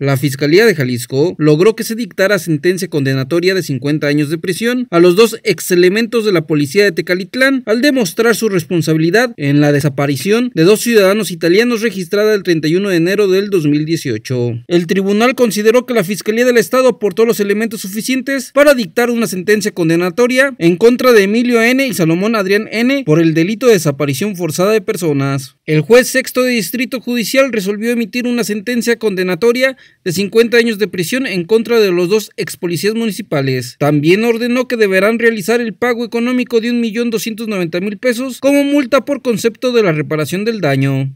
La Fiscalía de Jalisco logró que se dictara sentencia condenatoria de 50 años de prisión a los dos ex elementos de la policía de Tecalitlán al demostrar su responsabilidad en la desaparición de dos ciudadanos italianos registrada el 31 de enero del 2018. El tribunal consideró que la Fiscalía del Estado aportó los elementos suficientes para dictar una sentencia condenatoria en contra de Emilio N. y Salomón Adrián N. por el delito de desaparición forzada de personas. El juez sexto de Distrito Judicial resolvió emitir una sentencia condenatoria de 50 años de prisión en contra de los dos ex policías municipales. También ordenó que deberán realizar el pago económico de 1.290.000 pesos como multa por concepto de la reparación del daño.